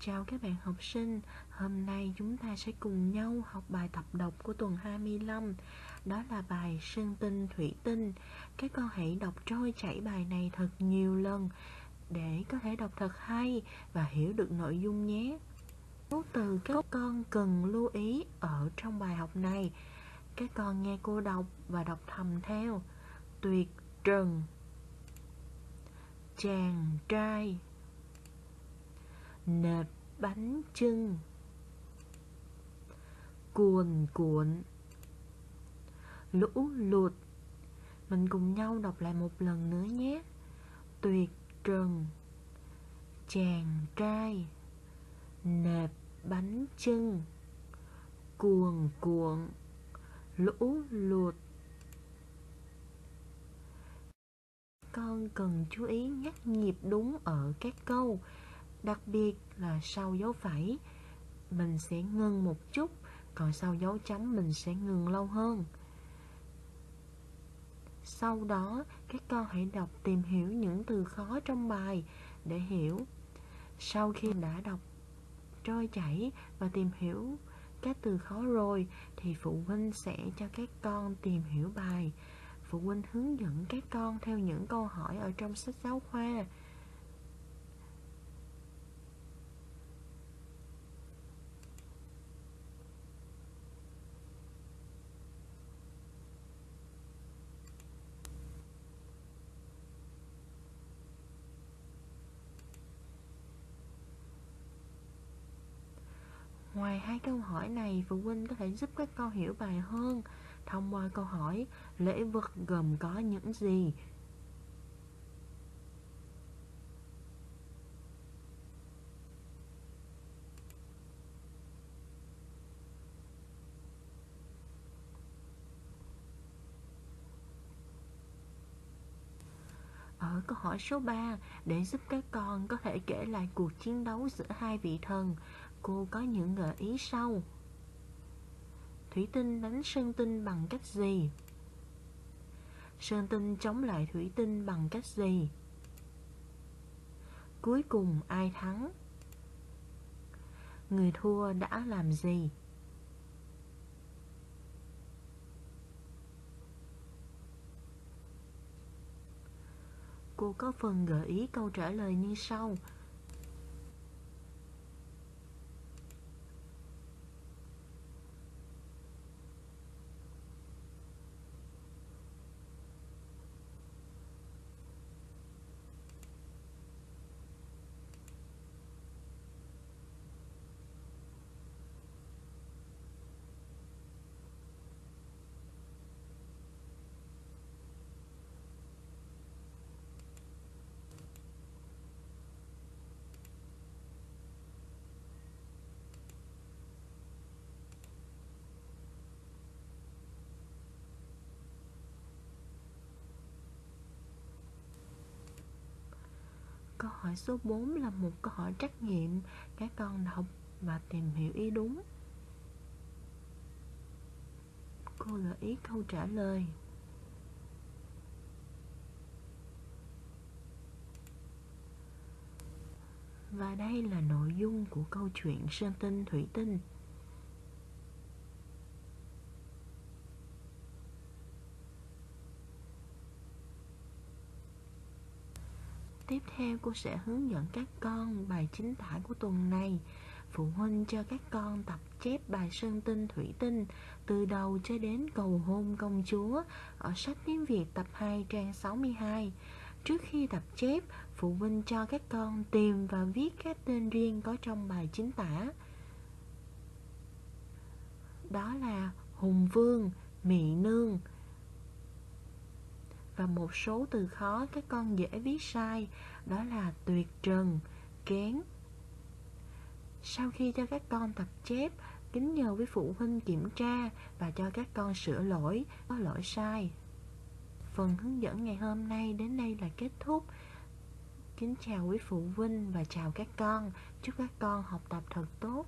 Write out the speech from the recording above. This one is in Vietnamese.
Chào các bạn học sinh, hôm nay chúng ta sẽ cùng nhau học bài tập đọc của tuần 25 Đó là bài Sơn tinh thủy tinh. Các con hãy đọc trôi chảy bài này thật nhiều lần Để có thể đọc thật hay và hiểu được nội dung nhé. Số từ các con cần lưu ý ở trong bài học này. Các con nghe cô đọc và đọc thầm theo. Tuyệt trần. Chàng trai nệp bánh trưng cuồn cuộn. Lũ lụt. Mình cùng nhau đọc lại một lần nữa nhé. Tuyệt trần. Chàng trai. Nệp bánh trưng cuồn cuộn. Lũ lụt. Con cần chú ý nhắc nhịp đúng ở các câu đặc biệt là sau dấu phẩy, mình sẽ ngưng một chút, còn sau dấu chấm mình sẽ ngừng lâu hơn. Sau đó, các con hãy đọc tìm hiểu những từ khó trong bài để hiểu. Sau khi đã đọc trôi chảy và tìm hiểu các từ khó rồi, thì phụ huynh sẽ cho các con tìm hiểu bài. Phụ huynh hướng dẫn các con theo những câu hỏi ở trong sách giáo khoa. Ngoài hai câu hỏi này, phụ huynh có thể giúp các con hiểu bài hơn thông qua câu hỏi lễ vật gồm có những gì. Ở câu hỏi số 3, để giúp các con có thể kể lại cuộc chiến đấu giữa hai vị thần, cô có những gợi ý sau. Thủy tinh đánh sơn tinh bằng cách gì? Sơn tinh chống lại thủy tinh bằng cách gì? Cuối cùng ai thắng? Người thua đã làm gì? Cô có phần gợi ý câu trả lời như sau. Câu hỏi số 4 là một câu hỏi trắc nghiệm Các con đọc và tìm hiểu ý đúng. Cô gợi ý câu trả lời. Và đây là nội dung của câu chuyện Sơn Tinh Thủy Tinh. Tiếp theo cô sẽ hướng dẫn các con bài chính tả của tuần này Phụ huynh cho các con tập chép bài Sơn Tinh Thủy Tinh từ đầu cho đến cầu hôn công chúa ở sách tiếng Việt tập 2 trang 62. Trước khi tập chép, phụ huynh cho các con tìm và viết các tên riêng có trong bài chính tả. Đó là Hùng Vương, Mị Nương, và một số từ khó các con dễ viết sai, đó là tuyệt trần, kén. Sau khi cho các con tập chép, kính nhờ với phụ huynh kiểm tra và cho các con sửa lỗi, có lỗi sai. Phần hướng dẫn ngày hôm nay đến đây là kết thúc. Kính chào quý phụ huynh và chào các con. Chúc các con học tập thật tốt.